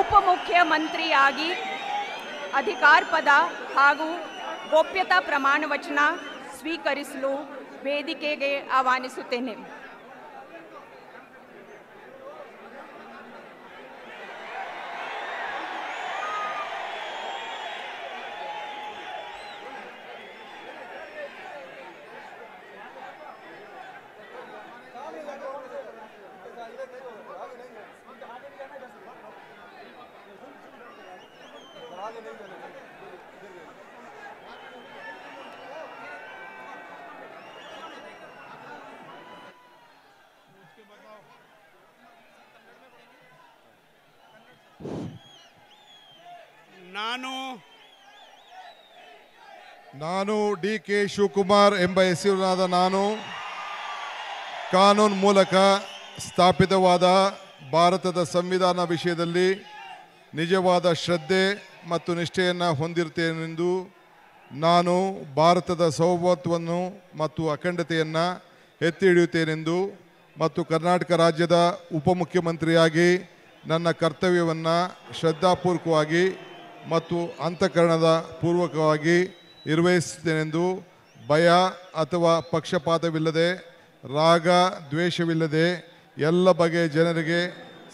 ಉಪಮುಖ್ಯಮಂತ್ರಿಯಾಗಿ ಅಧಿಕಾರ ಪದ ಹಾಗೂ ಗೋಪ್ಯತಾ ಪ್ರಮಾಣ ವಚನ ಸ್ವೀಕರಿಸಲು ವೇದಿಕೆಗೆ ಆಹ್ವಾನಿಸುತ್ತೇನೆ. ನಾನು ನಾನು ಡಿ ಕೆ ಶಿವಕುಮಾರ್ ಎಂಬ ಹೆಸರಿನಾದ ನಾನು ಕಾನೂನು ಮೂಲಕ ಸ್ಥಾಪಿತವಾದ ಭಾರತದ ಸಂವಿಧಾನ ವಿಷಯದಲ್ಲಿ ನಿಜವಾದ ಶ್ರದ್ಧೆ ಮತ್ತು ನಿಷ್ಠೆಯನ್ನು ಹೊಂದಿರುತ್ತೇನೆಂದು ನಾನು ಭಾರತದ ಸೌಭತ್ವವನ್ನು ಮತ್ತು ಅಖಂಡತೆಯನ್ನು ಎತ್ತಿ ಹಿಡಿಯುತ್ತೇನೆಂದು ಮತ್ತು ಕರ್ನಾಟಕ ರಾಜ್ಯದ ಉಪಮುಖ್ಯಮಂತ್ರಿಯಾಗಿ ನನ್ನ ಕರ್ತವ್ಯವನ್ನು ಶ್ರದ್ಧಾಪೂರ್ವಕವಾಗಿ ಮತ್ತು ಅಂತಃಕರಣದ ಪೂರ್ವಕವಾಗಿ ನಿರ್ವಹಿಸುತ್ತೇನೆಂದು ಭಯ ಅಥವಾ ಪಕ್ಷಪಾತವಿಲ್ಲದೆ, ರಾಗ ದ್ವೇಷವಿಲ್ಲದೆ ಎಲ್ಲ ಬಗೆಯ ಜನರಿಗೆ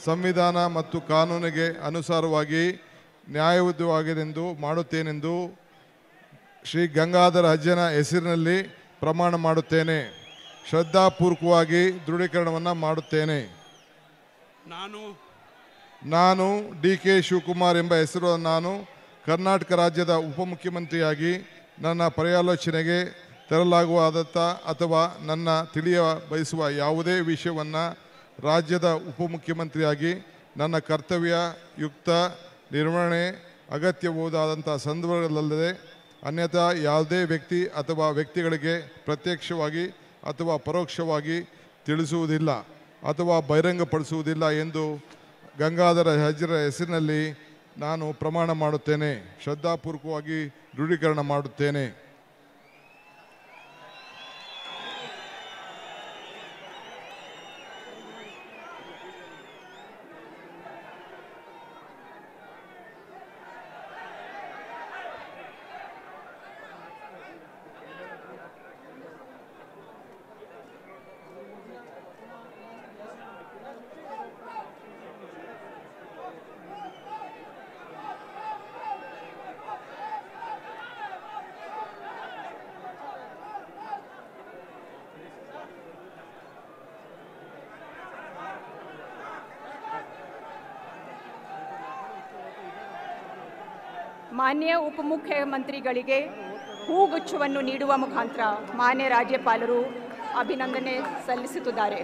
ಸಂವಿಧಾನ ಮತ್ತು ಕಾನೂನಿಗೆ ಅನುಸಾರವಾಗಿ ನ್ಯಾಯಯುತವಾಗಿದೆಂದು ಮಾಡುತ್ತೇನೆಂದು ಶ್ರೀ ಗಂಗಾಧರ ಅಜ್ಜನ ಹೆಸರಿನಲ್ಲಿ ಪ್ರಮಾಣ ಮಾಡುತ್ತೇನೆ. ಶ್ರದ್ಧಾಪೂರ್ವಕವಾಗಿ ದೃಢೀಕರಣವನ್ನು ಮಾಡುತ್ತೇನೆ. ನಾನು ನಾನು ಡಿ ಕೆ ಶಿವಕುಮಾರ್ ಎಂಬ ಹೆಸರು ನಾನು ಕರ್ನಾಟಕ ರಾಜ್ಯದ ಉಪಮುಖ್ಯಮಂತ್ರಿಯಾಗಿ ನನ್ನ ಪರ್ಯಾಲೋಚನೆಗೆ ತರಲಾಗುವಾದಂಥ ಅಥವಾ ನನ್ನ ತಿಳಿಯ ಬಯಸುವ ಯಾವುದೇ ವಿಷಯವನ್ನು ರಾಜ್ಯದ ಉಪಮುಖ್ಯಮಂತ್ರಿಯಾಗಿ ನನ್ನ ಕರ್ತವ್ಯ ಯುಕ್ತ ನಿರ್ವಹಣೆ ಅಗತ್ಯಬಹುದಾದಂಥ ಸಂದರ್ಭಗಳಲ್ಲದೆ ಅನ್ಯಥಾ ಯಾವುದೇ ವ್ಯಕ್ತಿ ಅಥವಾ ವ್ಯಕ್ತಿಗಳಿಗೆ ಪ್ರತ್ಯಕ್ಷವಾಗಿ ಅಥವಾ ಪರೋಕ್ಷವಾಗಿ ತಿಳಿಸುವುದಿಲ್ಲ ಅಥವಾ ಬಹಿರಂಗಪಡಿಸುವುದಿಲ್ಲ ಎಂದು ಗಂಗಾಧರ ಹಜರ ಹೆಸರಿನಲ್ಲಿ ನಾನು ಪ್ರಮಾಣ ಮಾಡುತ್ತೇನೆ. ಶ್ರದ್ಧಾಪೂರ್ವಕವಾಗಿ ದೃಢೀಕರಣ ಮಾಡುತ್ತೇನೆ. ಮಾನ್ಯ ಉಪಮುಖ್ಯಮಂತ್ರಿಗಳಿಗೆ ಹೂಗುಚ್ಛವನ್ನು ನೀಡುವ ಮುಖಾಂತರ ಮಾನ್ಯ ರಾಜ್ಯಪಾಲರು ಅಭಿನಂದನೆ ಸಲ್ಲಿಸುತ್ತಿದ್ದಾರೆ.